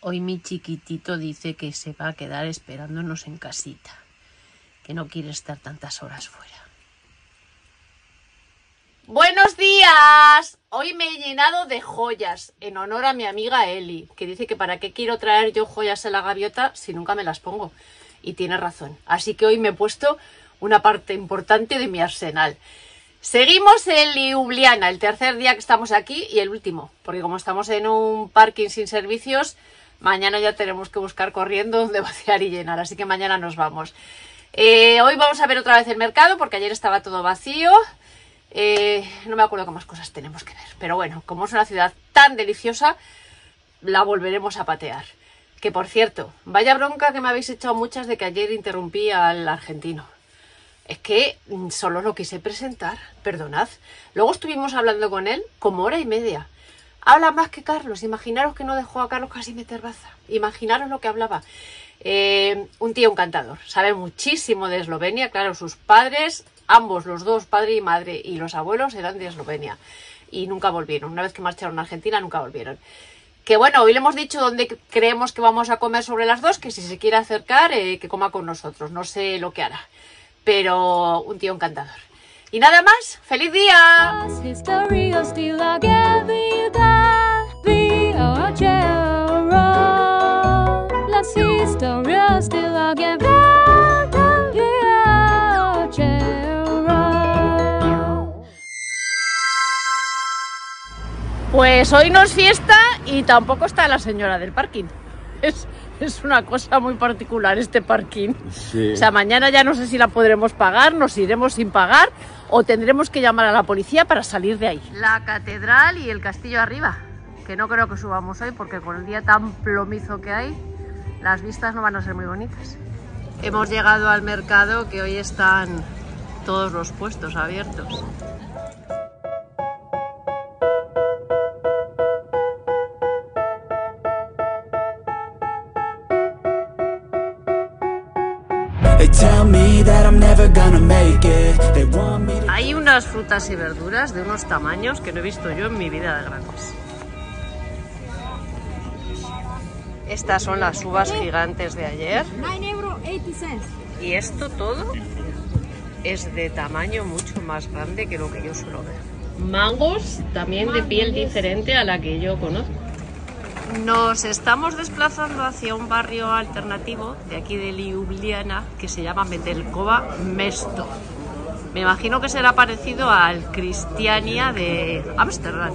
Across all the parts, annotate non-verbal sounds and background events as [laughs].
Hoy mi chiquitito dice que se va a quedar esperándonos en casita, que no quiere estar tantas horas fuera. Buenos días. Hoy me he llenado de joyas en honor a mi amiga Eli, que dice que para qué quiero traer yo joyas en la gaviota si nunca me las pongo. Y tiene razón. Así que hoy me he puesto una parte importante de mi arsenal. Seguimos en Ljubljana, el tercer día que estamos aquí y el último, porque como estamos en un parking sin servicios, mañana ya tenemos que buscar corriendo donde [laughs] vaciar y llenar, así que mañana nos vamos. Eh, hoy vamos a ver otra vez el mercado, porque ayer estaba todo vacío. Eh, no me acuerdo qué más cosas tenemos que ver, pero bueno, como es una ciudad tan deliciosa, la volveremos a patear. Que por cierto, vaya bronca que me habéis echado muchas de que ayer interrumpí al argentino. Es que mm, solo lo quise presentar, perdonad. Luego estuvimos hablando con él como hora y media. Habla más que Carlos. Imaginaros que no dejó a Carlos casi meter baza. Imaginaros lo que hablaba. Eh, un tío encantador. Sabe muchísimo de Eslovenia. Claro, sus padres, ambos, los dos, padre y madre, y los abuelos eran de Eslovenia. Y nunca volvieron. Una vez que marcharon a Argentina, nunca volvieron. Que bueno, hoy le hemos dicho dónde creemos que vamos a comer sobre las dos, que si se quiere acercar, eh, que coma con nosotros. No sé lo que hará pero un tío encantador. Y nada más, ¡feliz día! Pues hoy no es fiesta y tampoco está la señora del parking. Es, es una cosa muy particular este parking. O sea, mañana ya no sé si la podremos pagar, nos iremos sin pagar o tendremos que llamar a la policía para salir de ahí. La catedral y el castillo arriba, que no creo que subamos hoy porque con el día tan plomizo que hay, las vistas no van a ser muy bonitas. Hemos llegado al mercado que hoy están todos los puestos abiertos. Hay unas frutas y verduras de unos tamaños que no he visto yo en mi vida de grandes. Estas son las uvas gigantes de ayer. Y esto todo es de tamaño mucho más grande que lo que yo suelo ver. Mangos también de piel diferente a la que yo conozco. Nos estamos desplazando hacia un barrio alternativo de aquí de Ljubljana que se llama Metelkova Mesto. Me imagino que será parecido al Cristiania de Ámsterdam,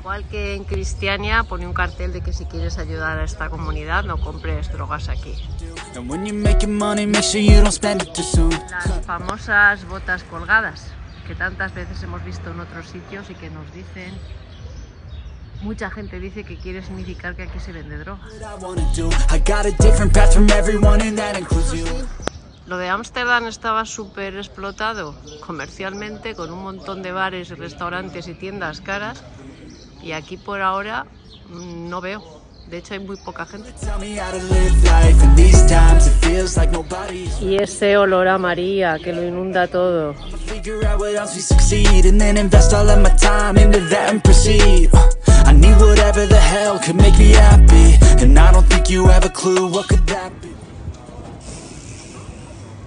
Igual que en Cristiania pone un cartel de que si quieres ayudar a esta comunidad no compres drogas aquí. Las famosas botas colgadas que tantas veces hemos visto en otros sitios y que nos dicen Mucha gente dice que quiere significar que aquí se vende droga. Lo de Ámsterdam estaba súper explotado comercialmente, con un montón de bares, restaurantes y tiendas caras. Y aquí por ahora mm, no veo. De hecho hay muy poca gente. Y ese olor a María que lo inunda todo.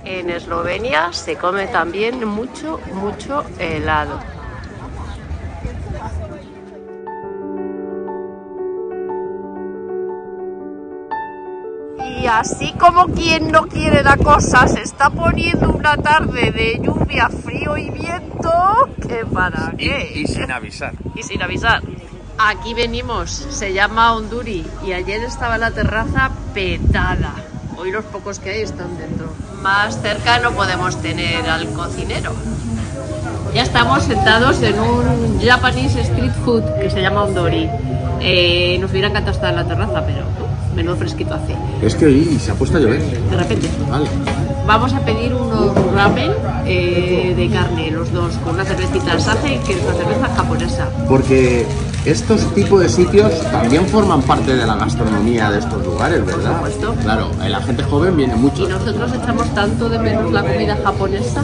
En Eslovenia se come también mucho, mucho helado. Y así como quien no quiere la cosa, se está poniendo una tarde de lluvia, frío y viento, que para qué. Y, sin avisar. Y sin avisar. Aquí venimos, se llama Honduri y ayer estaba la terraza petada. Hoy los pocos que hay están dentro. Más cerca no podemos tener al cocinero. Ya estamos sentados en un Japanese street food que se llama Ondori. Eh, nos hubiera encantado estar en la terraza, pero menudo fresquito hace. Es que hoy se ha puesto a llover. De repente. Vale. Vamos a pedir unos ramen eh, de carne, los dos, con una cervecita sake, que es una cerveza japonesa. Porque estos tipos de sitios también forman parte de la gastronomía de estos lugares, ¿verdad? Por supuesto. Claro, la gente joven viene Y mucho. nosotros echamos tanto de menos la comida japonesa.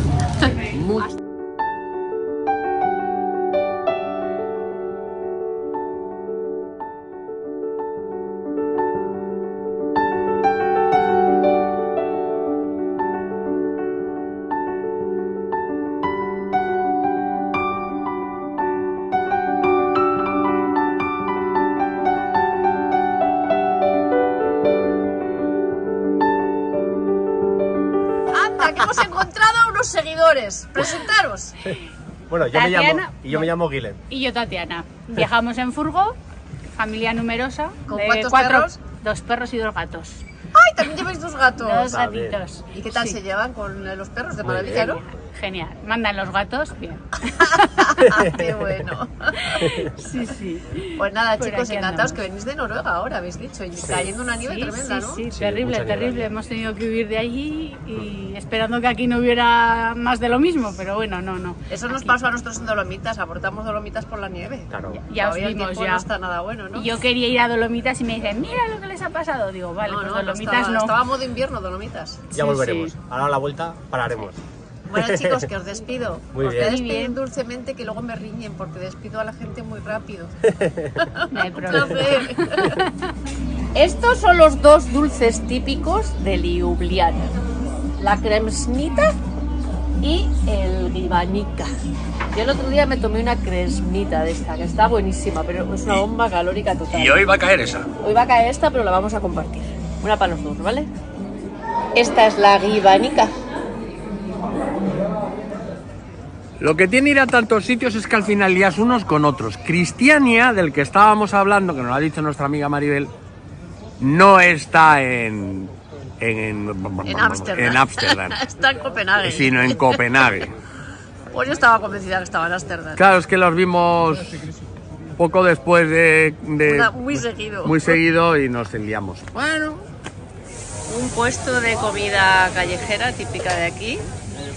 Mucho. Seguidores! ¡Presentaros! [laughs] Bueno, yo me llamo y yo me llamo Guilhem. Y yo, Tatiana. Viajamos en furgo, familia numerosa. ¿Con de cuántos cuatro, perros? Dos perros y dos gatos. ¡Ay, también lleváis dos gatos! Dos gatitos. ¿Y qué tal Sí, se llevan con los perros? De maravilla. ¿no? Genial. Mandan los gatos, bien. [laughs] [laughs] ¡Qué bueno! Sí, sí. Pues nada, Por chicos, encantados que venís de Noruega ahora, habéis dicho, y cayendo una nieve Sí, tremenda, sí, ¿no? sí, Sí, terrible, nieve. terrible. Hemos tenido que huir de allí y esperando que aquí no hubiera más de lo mismo, pero bueno, no, no. Eso nos Aquí- pasó a nosotros en Dolomitas, aportamos Dolomitas por la nieve. Claro. Ya os Todavía el vimos ya. no está nada bueno, ¿no? Y yo quería ir a Dolomitas y me dicen, mira lo que les ha pasado. Digo, vale, no, pues no, no Dolomitas estaba, no. estaba a modo invierno Dolomitas. Ya Sí, volveremos. sí. Ahora a la vuelta pararemos. Bueno, [laughs] chicos, que os despido. Muy os bien. bien. dulcemente que luego me riñen porque despido a la gente muy rápido. [laughs] No hay problema. [laughs] Estos son los dos dulces típicos de Ljubljana. La cremsnita y el gibanica. Yo el otro día me tomé una cremsnita de esta, que está buenísima, pero es una bomba calórica total. Y hoy va a caer esa. Hoy va a caer esta, pero la vamos a compartir. Una para los dos, ¿vale? Esta es la gibanica. Lo que tiene ir a tantos sitios es que al final lías unos con otros. Cristiania, del que estábamos hablando, que nos lo ha dicho nuestra amiga Maribel, no está en. En, En Ámsterdam. [laughs] Está en Copenhague. sino en Copenhague. Pues yo estaba convencida que estaba en Ámsterdam. Claro, es que los vimos poco después de. de- Una- muy seguido. muy seguido y nos liamos. Bueno, Un puesto de comida callejera típica de aquí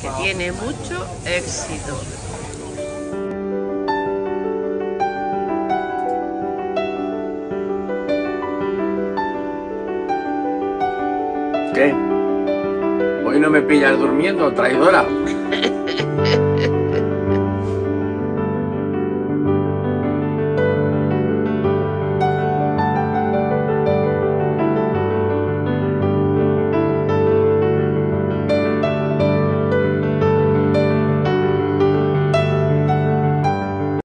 que tiene mucho éxito. ¿qué? ¿Hoy no me pillas durmiendo, traidora?